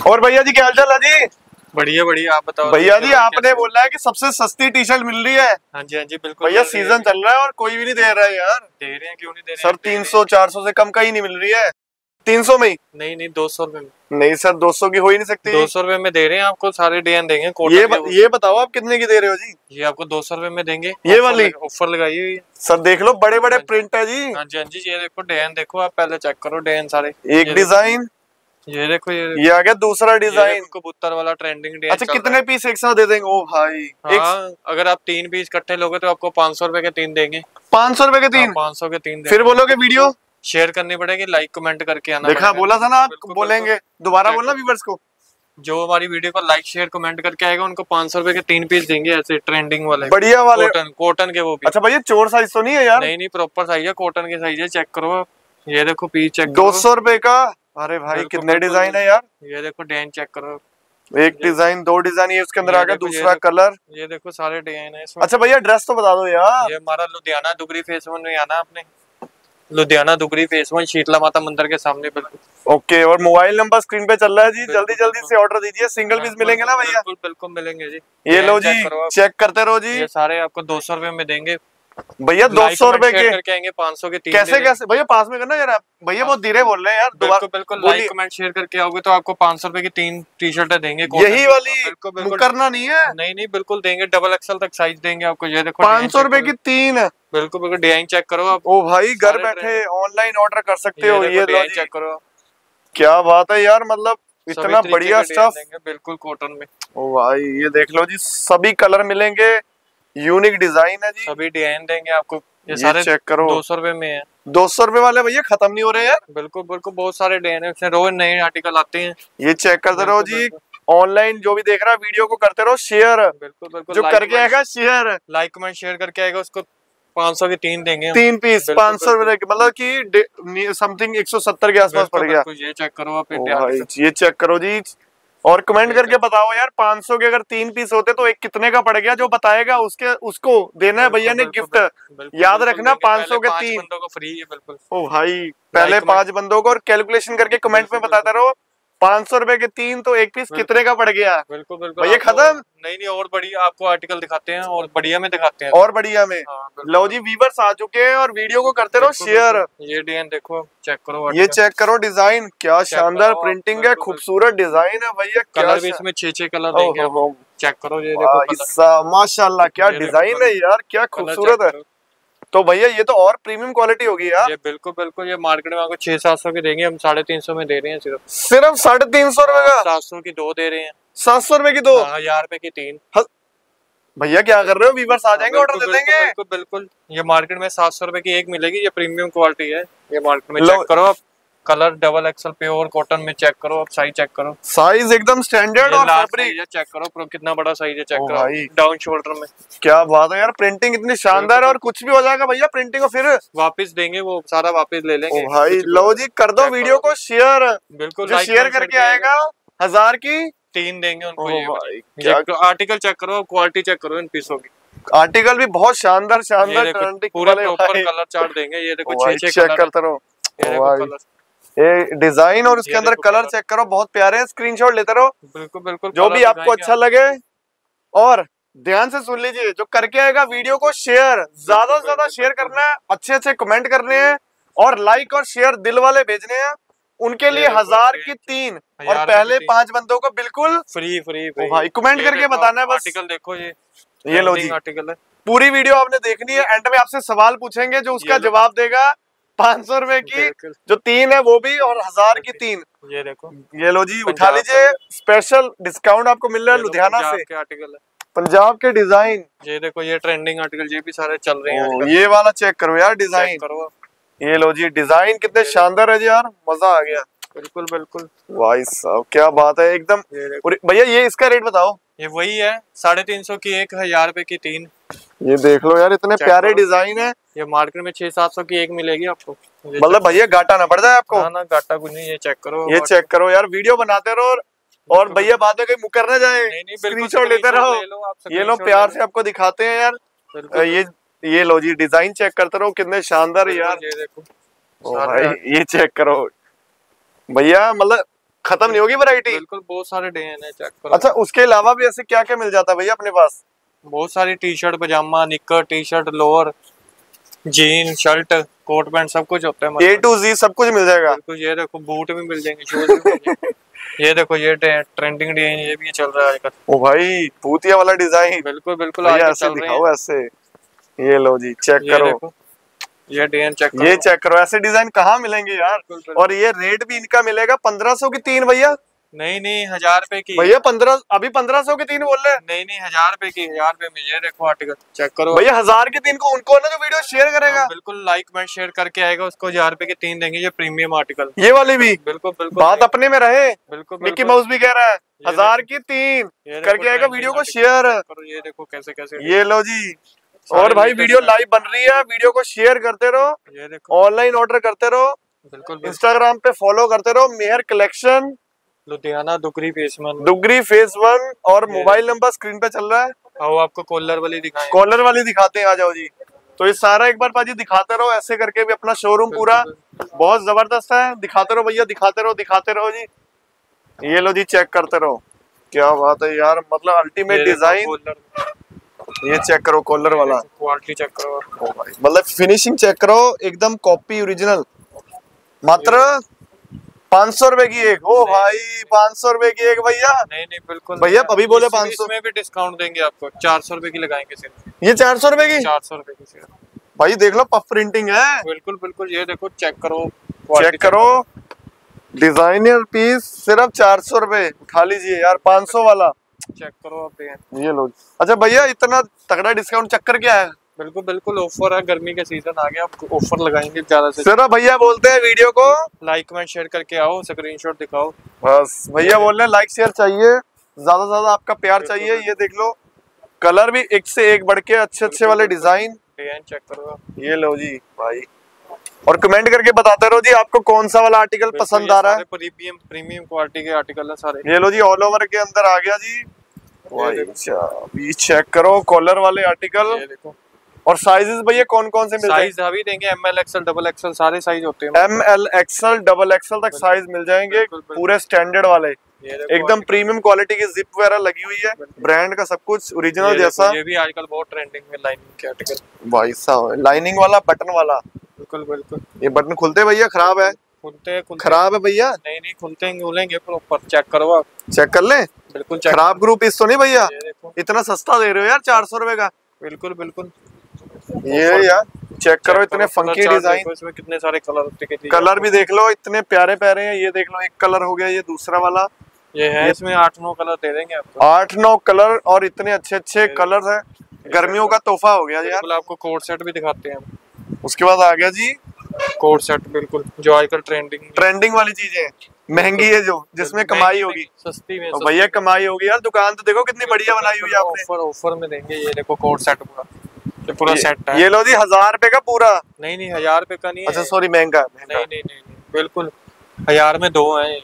और भैया जी क्या हाल चाल है जी? बढ़िया बढ़िया आप बताओ। भैया जी आपने बोला है कि सबसे सस्ती टी शर्ट मिल रही है। हाँ जी हाँ जी बिल्कुल भैया। सीज़न चल रहा है और कोई भी नहीं दे रहा है यार। दे रहे हैं क्यों नहीं दे रहे सर तीन सौ चार सौ से कम का ही नहीं मिल रही है। तीन सौ में ही? नहीं नहीं दो सौ रुपए में। नहीं सर दो सौ की हो ही नहीं सकती। दो सौ रुपए में दे रहे हैं आपको सारे डिज़ाइन देंगे ये ब, ये बताओ आप कितने की दे रहे हो जी? ये आपको दो सौ रुपए में देंगे। ये वाली? ऑफ़र लगाई हुई है। सर देख लो बड़े बड़े प्रिंट है जी। हाँ जी हाँ जी ये देखो डिज़ाइन देखो आप पहले चेक करो डिज़ाइन सारे। एक ये देखो- ये देखो। ये आ गया दूसरा डिज़ाइन कबूतर वाला ट्रेंडिंग डिज़ाइन अच्छा कितने पीस एक साथ दे देंगे? ओ भाई एक हाँ अगर आप तीन पीस इकट्ठे लोगे तो आपको पाँच सौ रुपए के तीन देंगे। पाँच सौ रुपए के तीन? पाँच सौ के तीन फिर बोलोगे वीडियो? शेयर करनी पड़ेगी लाइक कमेंट करके आना देखा बोला था ना आप बोलेंगे। दोबारा बोलना। व्यूवर्स को। जो हमारी वीडियो को लाइक शेयर कमेंट करके आएगा उनको पाँच सौ रुपए के तीन पीस देंगे ऐसे ट्रेंडिंग वाले। बढ़िया वाले। कॉटन कॉटन के वो भी। अच्छा भैया चोर साइज़ तो नहीं है यार? नहीं नहीं प्रॉपर साइज़ है कॉटन के साइज़ है चेक करो ये देखो पीस चेक दो सौ रुपए का अरे भाई कितने डिज़ाइन है यार। ये देखो डिज़ाइन चेक करो। एक डिज़ाइन दो डिज़ाइन ये उसके अंदर आ गया दूसरा कलर ये देखो सारे डिज़ाइन है इसमें। अच्छा भैया ड्रेस तो बता दो यार। ये हमारा लुधियाना दुगरी फेस वन में आना आपने। लुधियाना दुगरी फेस वन शीतला माता मंदिर के सामने बिल्कुल। ओके और मोबाइल नंबर स्क्रीन पे चल रहा है जी। जल्दी जल्दी से ऑर्डर दीजिए। सिंगल पीस मिलेंगे ना भैया? बिल्कुल बिल्कुल मिलेंगे जी। ये लो जी चेक करते रहो जी। सारे आपको दो सौ रुपए में देंगे। भैया दो सौ share के पाँच सौ के तीन कैसे कैसे? भैया पास में करना यार भैया बहुत धीरे बोल रहे हैं यार बिल्कुल बिल्कुल लाइक कमेंट शेयर करके आओगे तो आपको पाँच सौ रुपए की तीन टी शर्टें देंगे यही वाली करना नहीं है। नहीं नहीं बिल्कुल देंगे डबल एक्सल तक साइज़ देंगे आपको। ये देखो पाँच सौ रुपए की तीन। बिल्कुल बिल्कुल डिज़ाइन चेक करो आप। ओ भाई घर बैठे ऑनलाइन ऑर्डर कर सकते हो ये डिज़ाइन चेक करो। क्या बात है यार मतलब इतना बढ़िया स्टफ़ बिल्कुल कॉटन में। ओ भाई ये देख लो जी सभी कलर मिलेंगे। यूनिक डिज़ाइन है जी। सभी डिज़ाइन देंगे आपको। ये ये सारे चेक करो। दो सौ रुपए में है। दो सौ रुपए वाले भैया खत्म नहीं हो रहे यार। बिल्कुल बिल्कुल बहुत सारे डिज़ाइन है। रोज नए आर्टिकल आते हैं। ये चेक करते रहो जी। ऑनलाइन जो भी देख रहा है वीडियो को करते रहो। शेयर बिल्कुल बिल्कुल। जो करके आएगा शेयर लाइक कमेंट शेयर करके आएगा उसको पाँच सौ के तीन देंगे तीन पीस पाँच सौ रुपए मतलब कि समथिंग एक सौ सत्तर के आसपास पड़ गया। ये चेक करो आप। ये चेक करो जी। और कमेंट करके बताओ यार 500 के अगर तीन पीस होते तो एक कितने का पड़ गया? जो बताएगा उसके उसको देना है भैया ने गिफ्ट याद रखना देंगे। 500 के तीन। बंदों को फ्री है बिल्कुल। ओ भाई पहले पाँच बंदों को और कैलकुलेशन करके कमेंट में बताते रहो। पाँच सौ रुपए के तीन तो एक पीस कितने का पड़ गया? बिल्कुल बिल्कुल। भैया खत्म? नहीं नहीं और बढ़िया आपको आर्टिकल दिखाते हैं और बढ़िया में दिखाते हैं। और बढ़िया में। हाँ, लो जी वीवर्स आ चुके हैं और वीडियो को करते रहो शेयर ये डिज़ाइन देखो चेक करो ये चेक करो डिज़ाइन क्या शानदार प्रिंटिंग है खूबसूरत डिज़ाइन है भैया कलर भी इसमें छह छह कलर। चेक करो ये देखो माशाल्लाह क्या डिज़ाइन है यार क्या खूबसूरत है। तो भैया ये तो और प्रीमियम क्वालिटी होगी यार। ये बिल्कुल बिल्कुल ये मार्केट में आपको छह सात सौ की देंगे हम साढ़े तीन सौ में दे रहे हैं सिर्फ़। सिर्फ़ साढ़े तीन सौ रुपए का? सात सौ की दो दे रहे हैं। सात सौ रुपए की दो? हाँ, हज़ार रुपए की तीन। भैया क्या कर रहे हो? वीवर्स आ जाएँगे ऑर्डर दे देंगे। बिल्कुल बिल्कुल। ये मार्केट में सात सौ रुपए की एक मिलेगी ये प्रीमियम क्वालिटी है। ये मार्केट में चेक करो आप। Colour double XL pure cotton में चेक करो आप साइज़ चेक करो। साइज़ एकदम स्टैंडर्ड और फैब्रिक चेक करो प्रो कितना बड़ा साइज़ है चेक करो डाउन शोल्डर में। क्या बात है यार प्रिंटिंग इतनी शानदार है और कुछ भी हो जाएगा भैया प्रिंटिंग को फिर वापस देंगे वो सारा वापिस ले लेंगे। भाई लो जी कर दो वीडियो को शेयर बिल्कुल शेयर करके आएगा हज़ार की तीन देंगे उनको ये आर्टिकल चेक करो क्वालिटी चेक करो इन पीसों की। आर्टिकल भी बहुत शानदार शानदार पूरे प्रॉपर कलर चार्ट देंगे ये देखो छह छह चेक कलर करते रहो। ये डिज़ाइन और उसके अंदर कलर चेक करो बहुत प्यारे हैं स्क्रीनशॉट लेते रहो। बिल्कुल बिल्कुल जो भी आपको अच्छा लगे और ध्यान से सुन लीजिए जो करके आएगा वीडियो को शेयर ज़्यादा से ज़्यादा शेयर करना है अच्छे अच्छे कमेंट करने हैं और लाइक और शेयर दिल वाले भेजने हैं। उनके लिए हज़ार की तीन और पहले पाँच बंदों को बिल्कुल फ्री फ्री भाई, comment करके बताना है बस। आर्टिकल देखो ये। ये लो जी। आर्टिकल है। पूरी वीडियो आपने देखनी है एंड में आपसे सवाल पूछेंगे जो उसका जवाब देगा। पाँच सौ रुपए की जो तीन है वो भी और हज़ार की तीन। ये देखो। ये लो जी उठा लीजिए। स्पेशल डिस्काउंट आपको मिल रहा है लुधियाना से। आर्टिकल है। पंजाब के डिज़ाइन ये देखो ये ट्रेंडिंग आर्टिकल ये भी सारे चल रहे हैं ये वाला चेक करो यार डिज़ाइन करो ये लो जी डिज़ाइन कितने शानदार है जी यार मज़ा आ गया। बिल्कुल बिल्कुल। भाई साहब क्या बात है एकदम भैया ये इसका रेट बताओ। ये वही है साढ़े तीन सौ की एक हज़ार रुपए की तीन। ये देख लो यार इतने प्यारे डिज़ाइन है। ये मार्केट में छह सात सौ की एक मिलेगी आपको। मतलब भैया घाटा ना पड़ जाए आपको? ना ना घाटा कुछ नहीं ये चेक करो। ये चेक करो यार वीडियो बनाते रहो और और भैया बाद में कहीं मुकर ना जाए। स्क्रीनशॉट लेते रहो। ये लो screenshot प्यार से आपको दिखाते हैं यार। ये ये लो जी डिज़ाइन चेक करते रहो कितने शानदार यार। ये देखो। ये चेक करो। भैया मतलब खत्म नहीं होगी वैरायटी बिल्कुल बहुत सारे डिज़ाइन है चेक करो। अच्छा उसके अलावा भी ऐसे क्या क्या मिल जाता है भैया अपने पास? बहुत सारी T shirt pyjama knicker T shirt lower jean shirt coat pant सब कुछ होता है ए टू जी सब कुछ मिल जाएगा। बिल्कुल ये देखो बूट भी मिल जाएँगे शूज़ भी मिल जाएँगे। ये देखो ये ट्रेंडिंग डिज़ाइन ये भी चल रहा है आजकल। ओ भाई भूतिया वाला डिज़ाइन बिल्कुल बिल्कुल ऐसे दिखाओ ऐसे। ये लो जी चेक ये करो। ये डिज़ाइन चेक करो। ये चेक करो ऐसे डिज़ाइन कहाँ मिलेंगे यार। और ये रेट भी इनका मिलेगा पंद्रह सौ की तीन भैया। नहीं नहीं हज़ार रुपए की। भैया पंद्रह अभी पंद्रह सौ के तीन बोल रहे हैं। नहीं नहीं हज़ार रुपए की हज़ार रुपए में ये देखो आर्टिकल चेक करो। भैया हज़ार के तीन को उनको ना जो वीडियो शेयर करेगा? हाँ, बिल्कुल लाइक कमेंट शेयर करके आएगा उसको हज़ार रुपए के तीन देंगे ये प्रीमियम आर्टिकल ये वाली भी? बिल्कुल बिल्कुल बात अपने में रहे। बिल्कुल मिक्की माउस भी कह रहा है हज़ार की तीन करके आएगा वीडियो को शेयर करो ये देखो कैसे कैसे ये लो जी। और भाई वीडियो लाइव बन रही है वीडियो को शेयर करते रहो ये देखो। ऑनलाइन ऑर्डर करते रहो बिल्कुल बिल्कुल। इंस्टाग्राम पे फॉलो करते रहो Mehar collection Ludhiana Dugri phase one Dugri phase one और मोबाइल नंबर स्क्रीन पे चल रहा है। आओ आपको कॉलर वाली दिखाएँ। कॉलर वाली दिखाते हैं आ जाओ जी। तो ये सारा एक बार पाजी दिखाते रहो ऐसे करके भी अपना शोरूम पूरा बहुत ज़बरदस्त है। दिखाते रहो भैया दिखाते रहो दिखाते रहो जी। ये लो जी चेक करते रहो। क्या बात है यार मतलब अल्टीमेट डिज़ाइन ये चेक करो कॉलर वाला। क्वालिटी चेक करो। मतलब फिनिशिंग चेक करो एकदम कॉपी ओरिजिनल मात्र पाँच सौ रुपए की एक। ओ भाई पाँच सौ रुपए की एक भैया। नहीं नहीं बिल्कुल भैया, अभी बोले इसमें- 500 इसमें भी डिस्काउंट देंगे आपको। चार सौ रुपए की लगाएँगे सिर्फ़। ये चार सौ रुपए की? चार सौ रुपए की सिर्फ़। भाई देख लो पफ प्रिंटिंग है। बिल्कुल बिल्कुल ये देखो चेक करो। चेक करो। डिज़ाइनर पीस सिर्फ़ चार सौ रुपए। उठा लीजिए यार पाँच सौ वाला। चेक करो आप। ये लो। अच्छा भैया इतना तगड़ा डिस्काउंट चक्कर क्या है? बिल्कुल बिल्कुल ऑफ़र है गर्मी का सीज़न आ गया आपको ऑफ़र लगाएँगे ज़्यादा से सिर्फ़ भैया बोलते हैं वीडियो को। लाइक कमेंट शेयर करके आओ स्क्रीनशॉट दिखाओ। बस भैया बोल रहे हैं लाइक शेयर चाहिए ज़्यादा से ज़्यादा आपका प्यार चाहिए ये देख लो। कलर भी एक से एक बढ़ के अच्छे अच्छे वाले डिज़ाइन डिज़ाइन चेक करो ये लो जी भाई। और कमेंट करके बताते रहो जी आपको कौन सा वाला आर्टिकल पसंद आ रहा है। सारे प्रीमियम प्रीमियम क्वालिटी के आर्टिकल है सारे। ये लो जी ऑल ओवर के अंदर आ गया जी। अच्छा चेक करो कॉलर वाले आर्टिकल ये देखो। और साइजेस भैया कौन कौन से मिल साइज़ अभी देंगे M L XL double XL सारे साइज़ होते हैं। M L XL double XL तक साइज़ मिल जाएँगे। पूरे स्टैंडर्ड वाले। एकदम प्रीमियम क्वालिटी की जिप वगैरह लगी हुई है ब्रांड का सब कुछ ओरिजिनल जैसा। ये भी आजकल बहुत ट्रेंडिंग में लाइनिंग के आर्टिकल भाई साहब लाइनिंग वाला बटन वाला। बिल्कुल बिल्कुल। ये बटन खुलते भैया? खराब है? खुलते हैं खराब है भैया? नहीं नहीं खुलते हैं खुलेंगे प्रॉपर चेक करो आप। चेक कर ले? बिल्कुल खराब ग्रुप इस तो नहीं भैया? इतना सस्ता दे रहे हो यार चार सौ रुपए का। बिल्कुल बिल्कुल। ये यार चेक करो इतने फंकी डिज़ाइन इसमें कितने सारे कलर कलर भी देख लो इतने प्यारे प्यारे हैं ये देख लो एक कलर हो गया ये दूसरा वाला। ये है इसमें आठ नौ कलर दे देंगे आपको। आठ नौ कलर और इतने अच्छे अच्छे कलर है। गर्मियों का तोहफा हो गया यार। आपको कोट सेट भी दिखाते हैं। उसके बाद आ गया जी। कोट सेट बिल्कुल जो आजकल ट्रेंडिंग ट्रेंडिंग वाली चीज़ें। महँगी है जो जिसमें कमाई होगी। सस्ती में भैया कमाई होगी यार दुकान तो देखो कितनी बढ़िया बनाई हुई है आपने। ऑफ़र ऑफ़र में देंगे ये देखो कोट सेट पूरा। ये पूरा सेट है। ये लो जी हज़ार रुपए का पूरा। नहीं नहीं हज़ार रुपए का नहीं अच्छा सॉरी महँगा नहीं नहीं नहीं बिल्कुल। हज़ार में दो है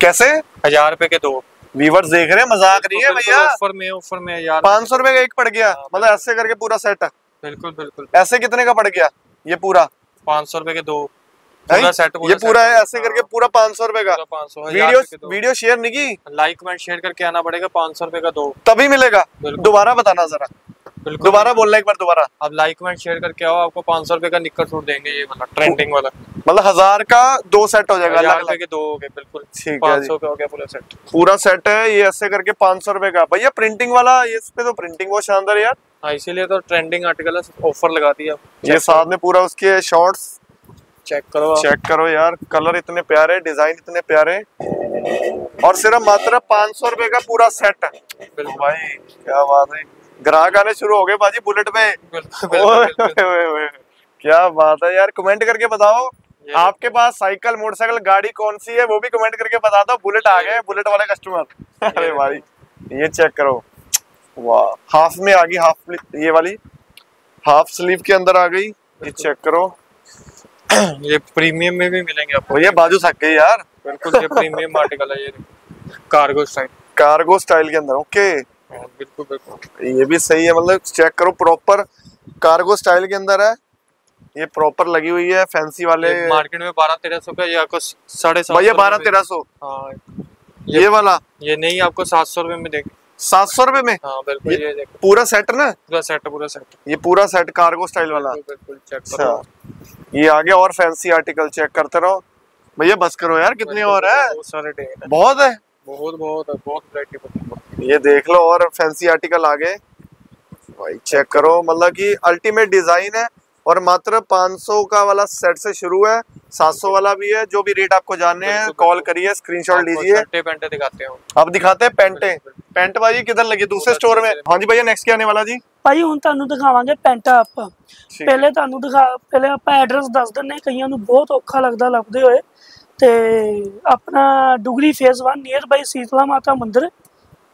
कैसे? हज़ार रुपए के दो। व्यूवर्स देख रहे हैं मज़ाक नहीं है भैया? ऑफ़र में ऑफ़र में हज़ार पाँच सौ रुपए का एक पड़ गया। हाँ, मतलब ऐसे करके पूरा सेट बिल्कुल बिल्कुल। ऐसे कितने का पड़ गया? ये पूरा। पाँच सौ रुपए के दो। पूरा सेट ये पूरा है ऐसे करके पूरा पाँच सौ रुपए का। पाँच सौ वीडियो वीडियो शेयर नहीं की लाइक कमेंट शेयर करके आना पड़ेगा पाँच सौ रुपए का दो। तभी मिलेगा। दोबारा बताना जरा। दोबारा बोलना एक बार दोबारा। अब लाइक कमेंट शेयर करके आओ आपको पाँच सौ रुपए का निक्कर सूट देंगे ये वाला ट्रेंडिंग वाला। मतलब हज़ार का दो सेट हो जाएगा हज़ार रुपए के दो हो गए बिल्कुल। ठीक है पाँच सौ का हो गया पूरा सेट पूरा सेट है ये ऐसे करके पाँच सौ रुपए का। भैया प्रिंटिंग वाला ये इस पे तो प्रिंटिंग बहुत शानदार है यार। हाँ इसीलिए तो ट्रेंडिंग आर्टिकल है ऑफ़र लगा दिया। ये साथ में पूरा उसके शॉर्ट्स चेक करो चेक करो यार कलर इतने प्यारे डिज़ाइन इतने प्यारे। और सिर्फ़ मात्र पाँच सौ रुपए का पूरा सेट बिल्कुल। भाई क्या बात है। ग्राहक आने शुरू हो गए बाजी बुलेट पे। क्या बात है यार कमेंट करके बताओ। आपके पास साइकिल मोटरसाइकिल गाड़ी कौन सी है वो भी कमेंट करके बता दो। बुलेट आ गए बुलेट वाले कस्टमर अरे भाई ये चेक करो। वाह हाफ़ में आ गई हाफ़ ये वाली। हाफ़ स्लीव के अंदर आ गई ये चेक करो। ये प्रीमियम में भी मिलेंगे आपको। भैया बाजू थक गई यार। बिल्कुल ये प्रीमियम आर्टिकल है ये। कार्गो स्टाइल कार्गो स्टाइल के अंदर ओके बिल्कुल बिल्कुल। ये भी सही है मतलब चेक करो प्रॉपर कार्गो स्टाइल के अंदर है। ये प्रॉपर लगी हुई है फैंसी वाले मार्केट में बारह तेरह सौ का ये आपको साढ़े सात भैया सौ बारह तेरह सौ। हाँ ये वाला। ये नहीं आपको सात सौ रुपए में देंगे सात सौ रुपए में? हाँ बिल्कुल ये- ये देखो। पूरा सेट ना? पूरा सेट पूरा सेट ये पूरा सेट कार्गो स्टाइल वाला। बिल्कुल बिल्कुल चेक अच्छा। करो ये आगे और फैंसी आर्टिकल चेक करते रहो। भैया बस करो यार कितने और है। बहुत है? बहुत है बहुत बहुत बहुत वैरायटी ये देख लो और फैंसी आर्टिकल आगे भाई चेक करो मतलब कि अल्टीमेट डिजाइन है और मात्र 500 का वाला सेट से शुरू है 700 वाला भी है जो भी रेट आपको जानने हैं बिल्कुल, कॉल करिए स्क्रीनशॉट लीजिए शर्टे पैंटे दिखाते हैं अब दिखाते हैं पेंटे पेंट भाई किधर लगी दूसरे बहुत स्टोर में अच्छे से। हाँ जी भैया नेक्स्ट क्या आने वाला जी ਭਾਈ ਹੁਣ ਤੁਹਾਨੂੰ ਦਿਖਾਵਾਂਗੇ ਪੈਂਟਾ ਆਪਾਂ ठीक ਪਹਿਲੇ ਤੁਹਾਨੂੰ ਦਿਖਾ ਪਹਿਲੇ ਆਪਾਂ ਐਡਰੈਸ ਦੱਸ ਦਿੰਨੇ ਕਈਆਂ ਨੂੰ ਬਹੁਤ ਔਖਾ ਲੱਗਦਾ ਲੱਭਦੇ ਹੋਏ ਤੇ ਆਪਣਾ Dugri phase 1 nearby Sheetla Mata ਮੰਦਿਰ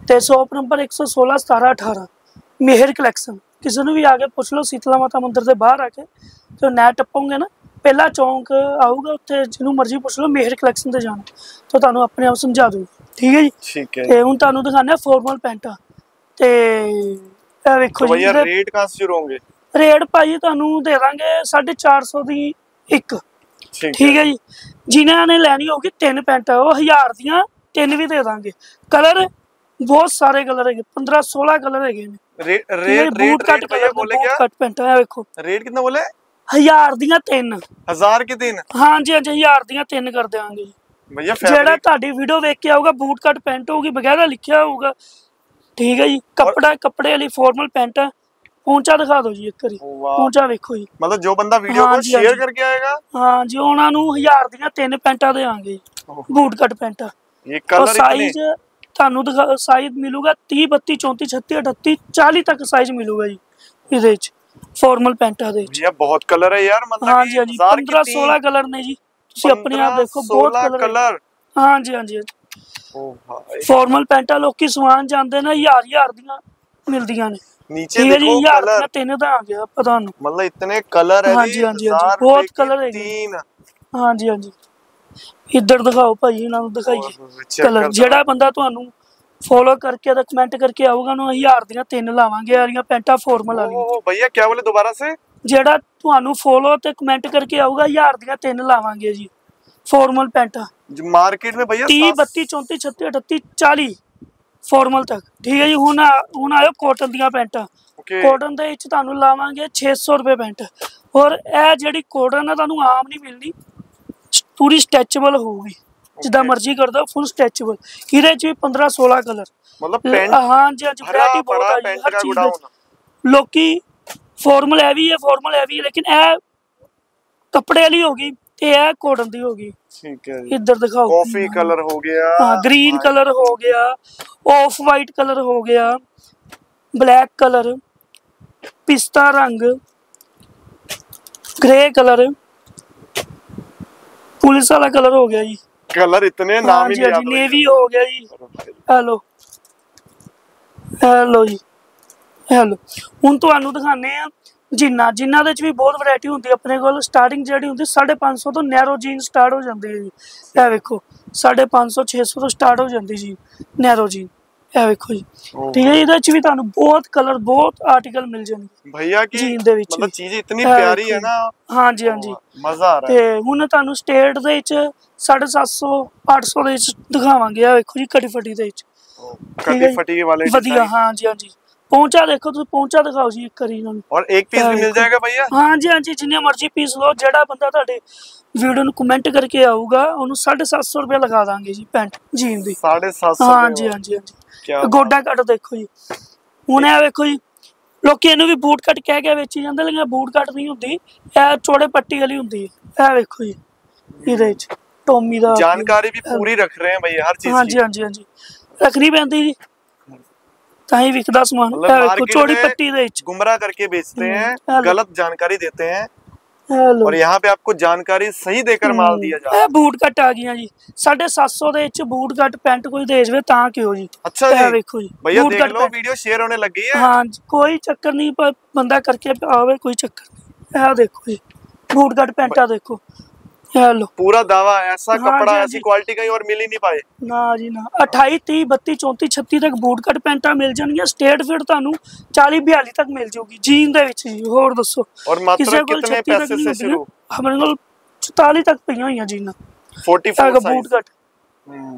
ਤੇ ਸ਼ੋਪ ਨੰਬਰ 116 17 18 ਮਿਹਰ ਕਲੈਕਸ਼ਨ ਕਿਸੇ ਨੂੰ ਵੀ ਆ ਕੇ ਪੁੱਛ ਲਓ ਸੀਤਲਾ ਮਾਤਾ ਮੰਦਿਰ ਦੇ ਬਾਹਰ ਆ ਕੇ ਤੇ ਨੈ ਟੱਪੋਗੇ ਨਾ ਪਹਿਲਾ ਚੌਂਕ ਆਊਗਾ ਉੱਥੇ ਜਿਹਨੂੰ ਮਰਜ਼ੀ ਪੁੱਛ ਲਓ ਮਿਹਰ ਕਲੈਕਸ਼ਨ ਤੇ ਜਾਣਾ। ਤੇ ਤੁਹਾਨੂੰ ਆਪਣੇ ਆਪ ਸਮਝਾ ਦੂ ਠੀਕ ਹੈ ਜੀ? ਠੀਕ ਹੈ ਤੇ ਹੁਣ ਤੁਹਾਨੂੰ ਦਿਖਾਣਾ ਫਾਰਮਲ ਪੈਂਟਾ ਤੇ ਇਹ ਵੇਖੋ ਜੀ ਰੇਟ ਕਾਸ ਜੁਰ ਰੇਟ ਭਾਜੀ ਤੁਹਾਨੂੰ ਦੇ ਦਾਂਗੇ 450 ਦੀ ਇੱਕ। ਠੀਕ ਹੈ। ਜੀ। ਜਿਨ੍ਹਾਂ ਨੇ ਲੈਣੀ ਹੋਊਗੀ ਤਿੰਨ ਪੈਂਟ ਉਹ 1000 ਦੀਆਂ ਤਿੰਨ ਵੀ ਦੇ ਦਾਂਗੇ। ਕਲਰ ਬਹੁਤ ਸਾਰੇ ਕਲਰ ਹੈਗੇ 15 16 ਕਲਰ ਹੈਗੇ ਨੇ। ਰੇਟ ਰੇਟ ਕੱਟ ਕਲਰ ਬੋਲੇ ਕਿਆ ਕੱਟ ਪੈਂਟ ਹੈ ਵੇਖੋ। ਰੇਟ ਕਿੰਨਾ ਬੋਲੇ ਹਜ਼ਾਰ ਦੀਆਂ ਤਿੰਨ। ਹਜ਼ਾਰ ਕੇ ਤਿੰਨ? ਹਾਂਜੀ ਹਾਂਜੀ ਹਜ਼ਾਰ ਦੀਆਂ ਤਿੰਨ ਕਰ ਦੇਵਾਂਗੇ ਭਈਆ ਜਿਹੜਾ ਤੁਹਾਡੀ ਵੀਡੀਓ ਵੇਖ ਕੇ ਆਊਗਾ ਬੂਟ ਕੱਟ ਪੈਂਟ ਹੋਊਗੀ ਬਗੈਰਾ ਲਿਖਿਆ ਹੋਊਗਾ। ਠੀਕ ਹੈ ਜੀ ਕੱਪੜਾ ਕੱਪੜੇ ਵਾਲੀ ਫਾਰਮਲ ਪੈਂਟ ਹੈ ਪਹੁੰਚਾ ਦਿਖਾ ਦਿਓ ਜੀ ਇੱਕ ਵਾਰੀ। ਪਹੁੰਚਾ ਵੇਖੋ ਜੀ। ਮਤਲਬ ਜੋ ਬੰਦਾ ਵੀਡੀਓ ਕੋ ਸ਼ੇਅਰ ਕਰਕੇ ਆਏਗਾ? ਹਾਂ ਜੀ ਉਹਨਾਂ ਨੂੰ 1000 ਦੀਆਂ ਤਿੰਨ ਪੈਂਟਾਂ ਦੇਵਾਂਗੇ। ਬੂਟ ਕੱਟ ਪੈਂਟਾਂ। ਇਹ ਉਹ ਕਲਰ ਸਾਈਜ਼ ਤੁਹਾਨੂੰ ਦਿਖਾ ਸਾਈਜ਼ ਮਿਲੂਗਾ 30 32 34 38 40 ਤੱਕ ਸਾਈਜ਼ ਮਿਲੂਗਾ ਜੀ ਇਹਦੇ ਵਿੱਚ ਫਾਰਮਲ ਪੈਂਟਾਂ ਦੇ ਵਿੱਚ ਬਹੁਤ ਕਲਰ ਹੈ ਯਾਰ ਮਤਲਬ ਹਾਂਜੀ ਹਾਂਜੀ 15 16 ਕਲਰ ਨੇ ਜੀ। ਤੁਸੀਂ ਆਪਣੇ ਆਪ ਦੇਖੋ ਬਹੁਤ ਕਲਰ ਹੈ। ਕਲਰ ਹਾਂਜੀ ਹਾਂਜੀ ਓ ਹਾਏ ਫਾਰਮਲ ਪੈਂਟਾਂ ਲੋਕੀ ਸਵਾਨ ਜਾਂਦੇ ਨੇ ਹਜ਼ਾਰ ਹਜ਼ਾਰ ਦੀਆਂ ਮਿਲਦੀਆਂ ਨੇ। नीचे ਠੀਕ ਹੈ ਜੀ देखो ਹਜ਼ਾਰ कलर ਦੀਆਂ ਤਿੰਨ ਤਾਂ ਆ ਗਿਆ ਪਤਾ ਨੂੰ मतलब इतने कलर है हाँ जी जी, हाँ जी, हाँ जी, हजार बहुत रुपए की कलर है जी। तीन ਹਾਂ ਜੀ ਹਾਂ ਜੀ ਇੱਧਰ ਦਿਖਾਓ ਭਾਈ ਇਹਨਾਂ ਨੂੰ ਦਿਖਾਈਏ check ਕਲਰ करता ਜਿਹੜਾ ਬੰਦਾ ਤੁਹਾਨੂੰ ਫੋਲੋ ਕਰਕੇ ਤੇ ਕਮੈਂਟ ਕਰਕੇ ਆਊਗਾ ਉਹਨੂੰ ਹਜ਼ਾਰ ਦੀਆਂ ਤਿੰਨ ਲਾਵਾਂਗੇ ਆਰੀਆਂ ਪੈਂਟਾਂ ਫਾਰਮਲ हूँ। ਵਾਲੀਆਂ ओ, भैया क्या बोले दोबारा से ਜਿਹੜਾ ਤੁਹਾਨੂੰ ਫੋਲੋ ਤੇ ਕਮੈਂਟ ਕਰਕੇ ਆਊਗਾ ਹਜ਼ਾਰ ਦੀਆਂ ਤਿੰਨ ਲਾਵਾਂਗੇ ਜੀ ਫਾਰਮਲ ਪੈਂਟਾਂ जो मार्केट में भैया 30 सात- 32 34 38 38 40 ਫਾਰਮਲ ਤੱਕ। ਠੀਕ ਹੈ ਜੀ ਹੁਣ ਹੁਣ ਆਇਓ ਕਾਟਨ ਦੀਆਂ ਪੈਂਟਾਂ। ਕਾਟਨ ਦੇ ਵਿੱਚ ਤੁਹਾਨੂੰ ਲਾਵਾਂਗੇ 600 ਰੁਪਏ ਪੈਂਟ। ਔਰ ਇਹ ਜਿਹੜੀ ਕਾਟਨ ਹੈ ਤੁਹਾਨੂੰ ਆਮ ਨਹੀਂ ਮਿਲਣੀ। ਪੂਰੀ ਸਟ੍ਰੈਚੇਬਲ ਹੋਊਗੀ। ਜਿੱਦਾਂ ਮਰਜ਼ੀ ਕਰ ਦਿਓ ਫੁੱਲ ਸਟੈਚੇਬਲ ਇਹਦੇ ਵਿੱਚ ਵੀ 15 16 ਕਲਰ ਮਤਲਬ ਹਾਂ ਜੀ ਅੱਜ ਹਰਾ ਬਹੁਤ ਆ ਪੈਂਟ ਹਰ ਚੀਜ਼ ਦੇ ਲੋਕੀ ਫਾਰਮਲ ਹੈ ਵੀ ਹੈ ਫਾਰਮਲ ਹੈ ਵੀ ਲੇਕਿਨ ਇਹ ਕੱਪੜੇ ਵਾਲੀ ਹੋ ਗਈ। ਇਹ ਇਹ ਕੋਟਨ ਦੀ ਹੋ ਗਈ। ਠੀਕ ਹੈ ਜੀ। ਇੱਧਰ ਦਿਖਾਓ। ਕਾਫੀ ਕਲਰ ਹੋ ਗਿਆ। ਹਾਂ ਗ੍ਰੀਨ ਕਲਰ ਹੋ ਗਿਆ। ਆਫ ਵਾਈਟ ਕਲਰ ਹੋ ਗਿਆ। ਬਲੈਕ ਕਲਰ ਪਿਸਤਾ ਰੰਗ। ਗ੍ਰੇ ਕਲਰ ਪੁਲਿਸ ਵਾਲਾ ਕਲਰ ਹੋ ਗਿਆ ਜੀ। ਕਲਰ ਇਤਨੇ ਨਾਮ ਹੀ ਨਹੀਂ ਆਉਂਦੇ ਨੇਵੀ ਹੋ ਗਿਆ ਜੀ। ਹੈਲੋ ਹੈਲੋ ਜੀ। ਹੈਲੋ ਹੁਣ ਤੁਹਾਨੂੰ ਦਿਖਾਣੇ ਆ ਜੀਨਾ ਜਿਨ੍ਹਾਂ ਦੇ ਵਿੱਚ ਵੀ ਬਹੁਤ ਵੈਰਾਈਟੀ ਹੁੰਦੀ ਆਪਣੇ ਕੋਲ ਸਟਾਰਟਿੰਗ ਜਿਹੜੀ ਹੁੰਦੀ 550 ਤੋਂ ਨੈਰੋ ਜੀਨ ਸਟਾਰਟ ਹੋ ਜਾਂਦੀ ਹੈ ਜੀ। ਇਹ ਵੇਖੋ 550 600 ਤੋਂ ਸਟਾਰਟ ਹੋ ਜਾਂਦੀ ਜੀ ਨੈਰੋ ਜੀਨ ਇਹ ਵੇਖੋ ਜੀ। ਠੀਕ ਹੈ ਇਹਦੇ ਵਿੱਚ ਵੀ ਤੁਹਾਨੂੰ ਬਹੁਤ ਕਲਰ ਬਹੁਤ ਆਰਟੀਕਲ ਮਿਲ ਜਾਣਗੇ। ਭਈਆ ਕੀ ਜੀਨ ਦੇ ਵਿੱਚ ਮਤਲਬ ਚੀਜ਼ ਇਤਨੀ ਪਿਆਰੀ ਹੈ ਨਾ ਹਾਂਜੀ ਹਾਂਜੀ। ਮਜ਼ਾ ਆ ਰਿਹਾ ਤੇ ਹੁਣ ਤੁਹਾਨੂੰ ਸਟੇਟ ਦੇ ਵਿੱਚ 750 800 ਦੇ ਵਿੱਚ ਦਿਖਾਵਾਂਗੇ। ਆ ਵੇਖੋ ਜੀ ਕਟੀ ਫਟੀ ਦੇ ਵਿੱਚ। ਕਟੀ ਫਟੀ ਵਾਲੇ ਵਧੀਆ ਹਾਂਜੀ ਹਾਂਜੀ। ਪਹੁੰਚਾ ਦੇਖੋ ਤੁਸੀਂ ਪਹੁੰਚਾ ਦਿਖਾਓ ਜੀ ਇੱਕ ਵਾਰੀ ਇਹਨਾਂ ਨੂੰ और एक पीस क्या भी मिल देखो। जाएगा भैया ਹਾਂਜੀ ਹਾਂਜੀ ਜਿੰਨੇ ਮਰਜ਼ੀ ਪੀਸ ਲਓ ਜਿਹੜਾ ਬੰਦਾ ਤੁਹਾਡੇ ਵੀਡੀਓ ਨੂੰ ਕਮੈਂਟ ਕਰਕੇ ਆਊਗਾ ਉਹਨੂੰ 750 ਰੁਪਏ ਲਗਾ ਦਾਂਗੇ ਜੀ ਪੈਂਟ ਜੀਨ ਦੀ साढ़े सात सौ ਹਾਂਜੀ ਹਾਂਜੀ ਹਾਂਜੀ क्या ਗੋਡਾ ਕੱਟ ਦੇਖੋ ਜੀ ਹੁਣ ਇਹ ਵੇਖੋ ਜੀ ਲੋਕੀ ਇਹਨੂੰ ਵੀ ਬੂਟ ਕੱਟ ਕਹਿ ਕੇ ਵੇਚੀ ਜਾਂਦੇ ਲੇਕਿਨ ਬੂਟ ਕੱਟ ਨਹੀਂ ਹੁੰਦੀ ਇਹ ਚੋੜੇ ਪੱਟੀ ਵਾਲੀ ਹੁੰਦੀ ਹੈ ਇਹ ਵੇਖੋ ਜੀ ਇਹਦੇ ਵਿੱਚ ਟੋਮੀ ਦਾ जानकारी भी पूरी रख रहे हैं भैया हर चीज ਹਾਂਜੀ की ਹਾਂਜੀ ਹਾਂਜੀ ਰੱਖਣੀ ਪੈਂਦੀ ਜੀ ਤਾਂ ਹੀ ਵਿਕਦਾ ਸਮਾਨ मतलब ਇਹ ਵੇਖੋ मार्केट ਚੋੜੀ में ਪੱਟੀ ਦੇ ਵਿੱਚ गुमराह करके बेचते हम्म, हैं हेलो। गलत जानकारी देते हैं ਹੈਲੋ और यहाँ पे आपको जानकारी सही देकर माल दिया जा रहा ਇਹ ਬੂਟ ਕੱਟ ਆ ਗਈਆਂ ਜੀ 750 ਦੇ ਵਿੱਚ ਬੂਟ ਕੱਟ ਪੈਂਟ ਕੋਈ ਦੇ ਜਵੇ ਤਾਂ ਕਿਉਂ ਜੀ है अच्छा ਇਹ जी ਵੇਖੋ ਜੀ भैया ਬੂਟ देख ਕੱਟ लो पैंट। वीडियो शेयर होने लग गई है ਹਾਂ ਜੀ, ਕੋਈ ਚੱਕਰ ਨਹੀਂ ਪਰ ਬੰਦਾ ਕਰਕੇ ਆਵੇ ਕੋਈ ਚੱਕਰ ਨਹੀਂ ਇਹ ਦੇਖੋ ਜੀ ਬੂਟ ਕੱਟ ਪੈਂਟਾ ਦੇਖੋ ਇਹ ਲੋ पूरा दावा है ऐसा हाँ कपड़ा जी, हाँ ऐसी जी। क्वालिटी कहीं और मिल ही नहीं पाए ਨਾ ਜੀ ਨਾ 28 30 32 34 36 ਤੱਕ ਬੂਟ ਕੱਟ ਪੈਂਟਾਂ ਮਿਲ ਜਾਣਗੀਆਂ ਸਟੇਟ ਫਿਟ ਤੁਹਾਨੂੰ 40 42 ਤੱਕ ਮਿਲ ਜਾਊਗੀ ਜੀਨ ਦੇ ਵਿੱਚ ਜੀ ਹੋਰ ਦੱਸੋ और मात्र ਕਿਸੇ ਕੋਲ कितने 36 ਤੱਕ पैसे ਨਹੀਂ से ਹੁੰਦੀਆਂ शुरू ਆਪਣੇ ਕੋਲ 44 ਤੱਕ ਪਈਆਂ ਹੋਈਆਂ ਜੀਨਾਂ फोर्टी ਹੈਗਾ फोर ਬੂਟ ਕੱਟ